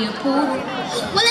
be a pool? Well,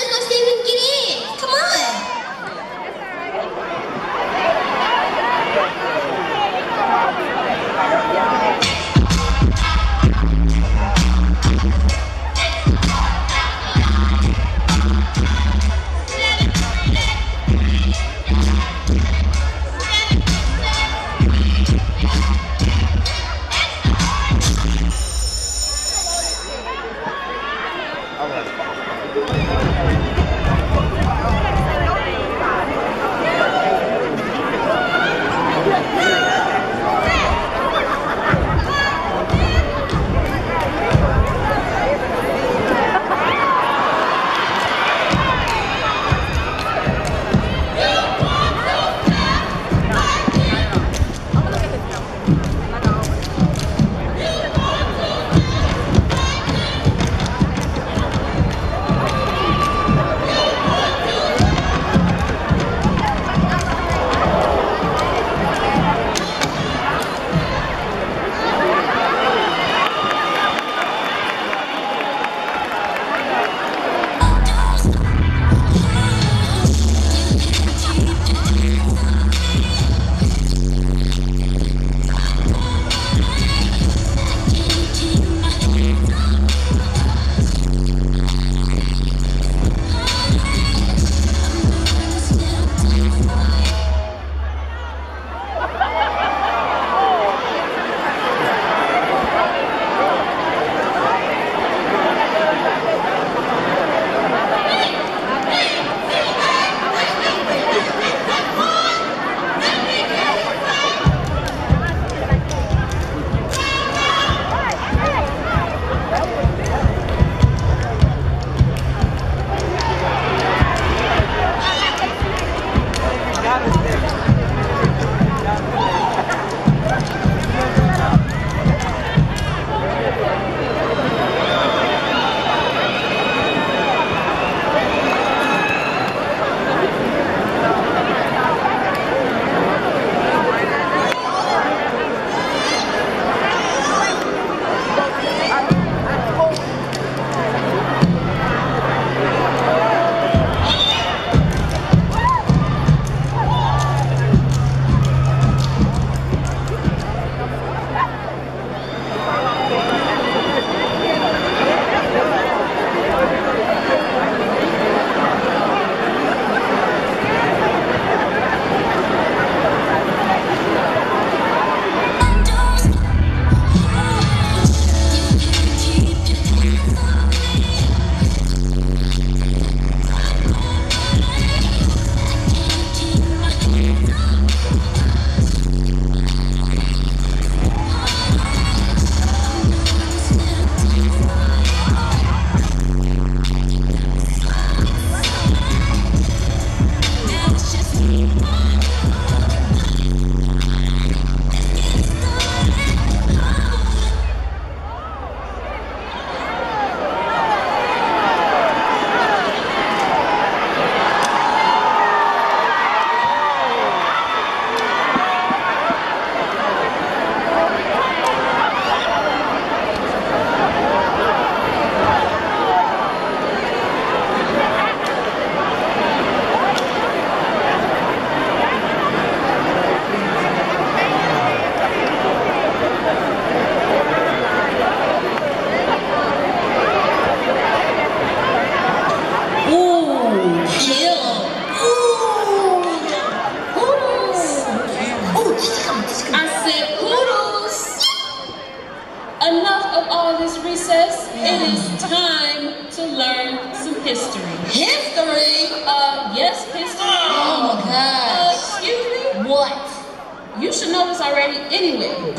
You should know this already anyway.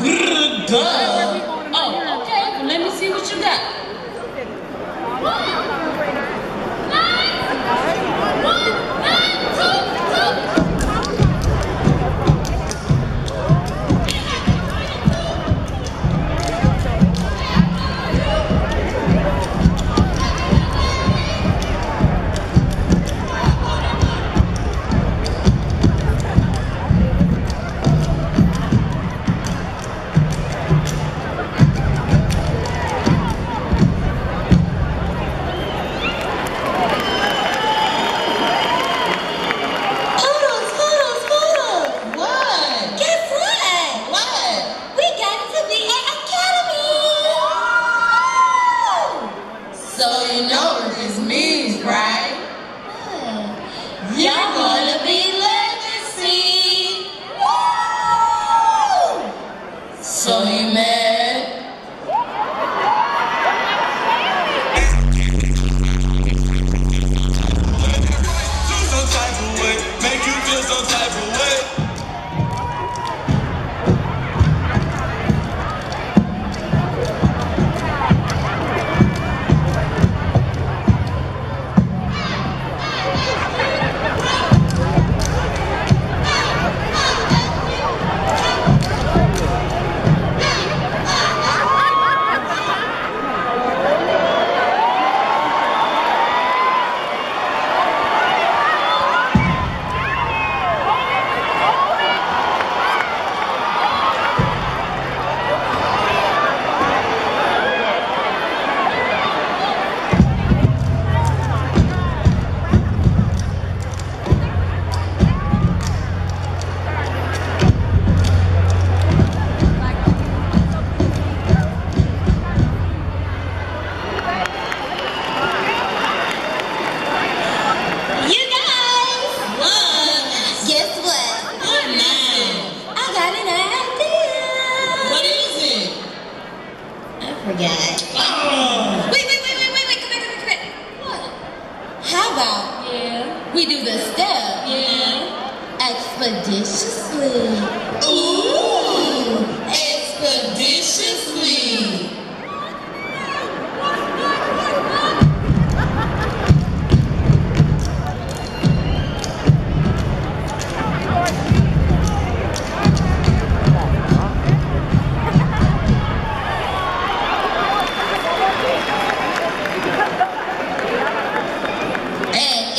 Duh. Oh, okay. Well, let me see what you got. So you know what this means, right? What? You're gonna I forgot. Oh. Wait, wait, wait, wait, wait, wait. Come back, come back, come back. What? How about Yeah. we do the step Yeah. expeditiously? Ooh. Yeah.